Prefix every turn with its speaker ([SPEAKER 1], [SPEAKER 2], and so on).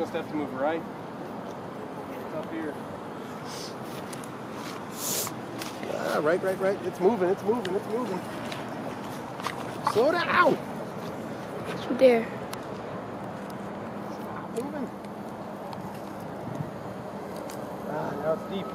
[SPEAKER 1] must have to move right. It's up here. Ah, right, right, right. It's moving, it's moving, it's moving. Slow down!
[SPEAKER 2] Right there.
[SPEAKER 1] Stop moving. Ah, now it's deep.